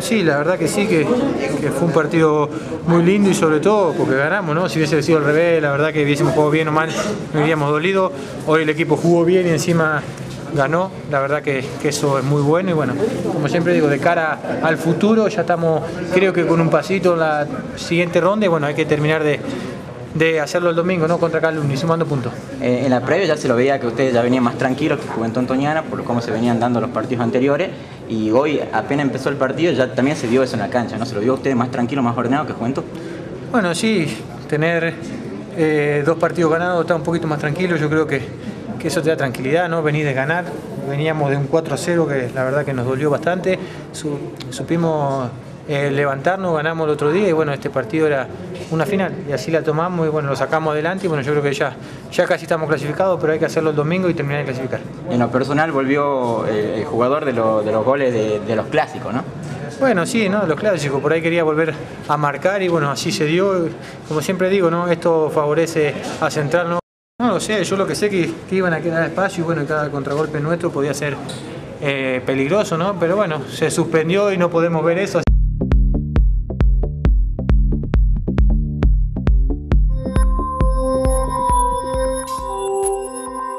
sí, la verdad que sí, que, fue un partido muy lindo y sobre todo porque ganamos, ¿no? Si hubiese sido al revés, la verdad que hubiésemos jugado bien o mal, nos hubiéramos dolido. Hoy el equipo jugó bien y encima ganó, la verdad que, eso es muy bueno y bueno, como siempre digo, de cara al futuro ya estamos creo que con un pasito en la siguiente ronda y bueno, hay que terminar de, hacerlo el domingo, ¿no? Contra Calumni, sumando puntos. Eh, en la previa ya se lo veía que ustedes ya venían más tranquilos que Juventud Antoñana por cómo se venían dando los partidos anteriores y hoy apenas empezó el partido ya también se vio eso en la cancha, ¿no? ¿Se lo vio a ustedes más tranquilo, más ordenado que Juventud? Bueno, sí, tener eh, dos partidos ganados está un poquito más tranquilo, yo creo que que eso te da tranquilidad, ¿no? Venir de ganar, veníamos de un 4-0 que la verdad que nos dolió bastante, supimos eh, levantarnos, ganamos el otro día y bueno, este partido era una final y así la tomamos y bueno, lo sacamos adelante y bueno, yo creo que ya, ya casi estamos clasificados, pero hay que hacerlo el domingo y terminar de clasificar. En lo personal volvió eh, el jugador de, los goles de, los clásicos, ¿no? Bueno, sí, ¿no? Los clásicos, por ahí quería volver a marcar y bueno, así se dio. Como siempre digo, ¿no? Esto favorece a centrarnos. No lo sé, yo lo que sé que, que iban a quedar espacio y bueno, cada contragolpe nuestro podía ser eh, peligroso, ¿no? Pero bueno, se suspendió y no podemos ver eso.